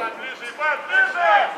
Поближе, поближе!